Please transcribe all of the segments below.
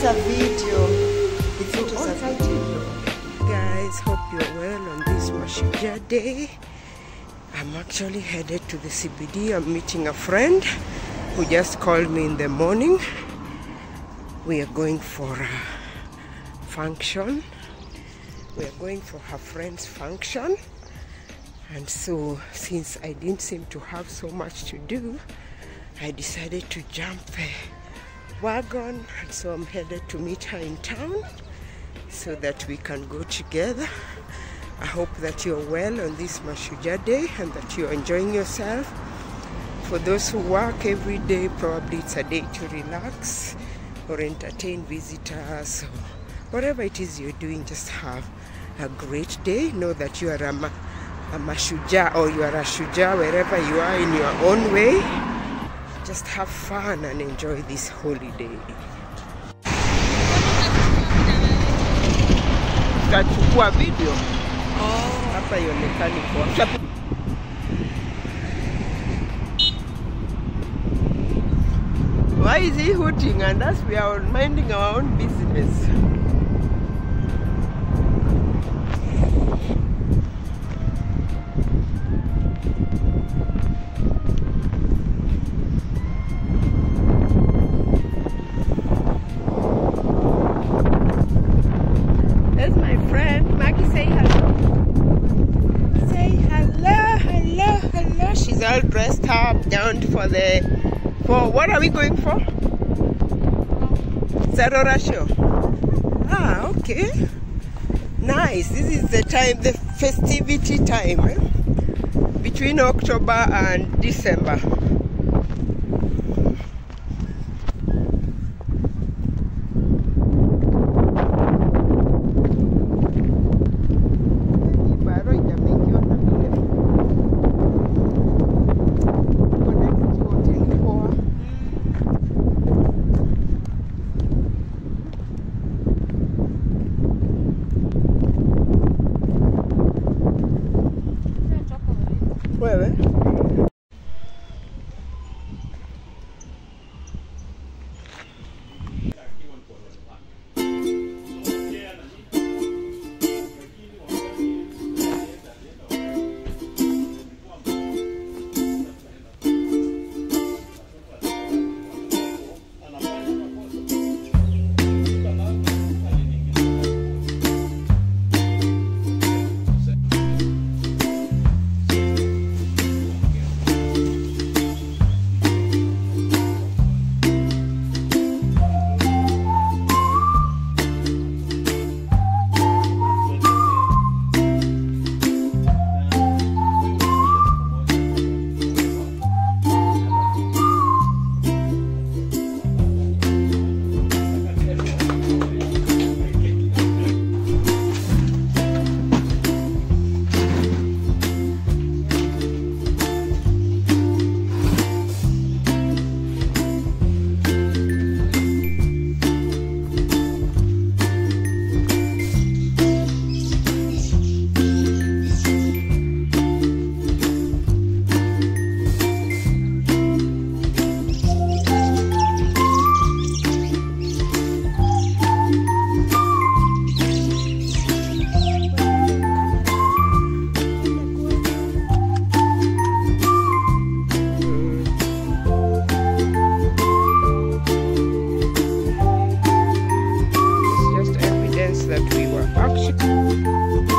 It's a video. It's, a video. Guys, hope you're well on this Mashujaa Day. I'm actually headed to the CBD. I'm meeting a friend who just called me in the morning. We are going for a function. We are going for her friend's function. And so, since I didn't seem to have so much to do, I decided to jump. Uh, wagon. And so, I'm headed to meet her in town so that we can go together. I hope that you're well on this Mashujaa Day and that you're enjoying yourself. For those who work every day, probably it's a day to relax or entertain visitors or whatever it is you're doing, just have a great day. Know that you are a, ma- a Mashujaa or you are a Shujaa wherever you are in your own way. Just have fun and enjoy this holiday. Tutachukua video hapa ionekani kwa Why is he hooting and us we are minding our own business? Up, down for the. For what are we going for? Sarora show. Ah, okay. Nice. This is the time, the festivity time eh? between October and December. puede. were workshopping.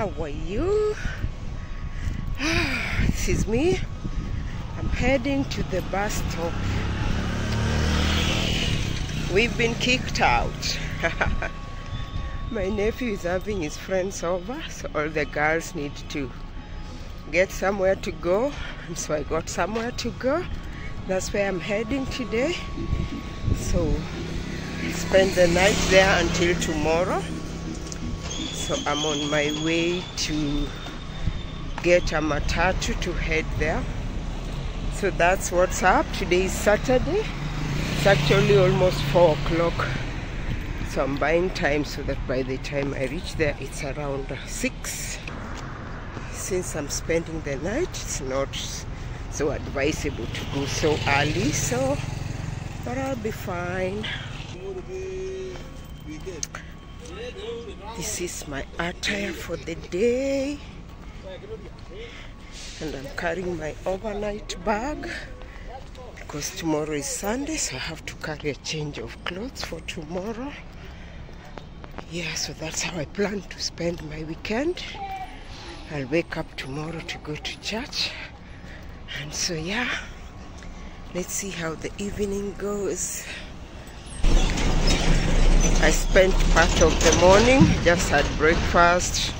How are you? This is me. I'm heading to the bus stop. We've been kicked out. My nephew is having his friends over, so all the girls need to get somewhere to go. And so I got somewhere to go. That's where I'm heading today. So spend the night there until tomorrow. So I'm on my way to get a matatu to head there. So that's what's up. Today is Saturday. It's actually almost 4 o'clock. So I'm buying time so that by the time I reach there, it's around 6. Since I'm spending the night, it's not so advisable to go so early. So, but I'll be fine. This is my attire for the day. And I'm carrying my overnight bag because tomorrow is Sunday, so I have to carry a change of clothes for tomorrow. Yeah, so that's how I plan to spend my weekend. I'll wake up tomorrow to go to church. And so, yeah, let's see how the evening goes. I spent part of the morning, just had breakfast,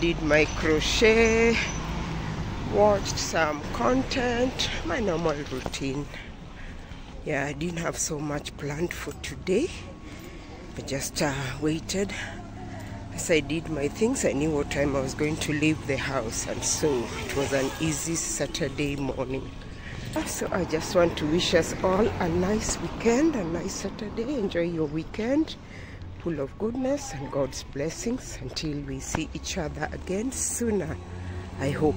did my crochet, watched some content, my normal routine. Yeah, I didn't have so much planned for today. I just uh, waited. As I did my things, I knew what time I was going to leave the house, and so it was an easy Saturday morning. So I just want to wish us all a nice weekend, a nice Saturday. Enjoy your weekend full of goodness and God's blessings until we see each other again sooner, I hope.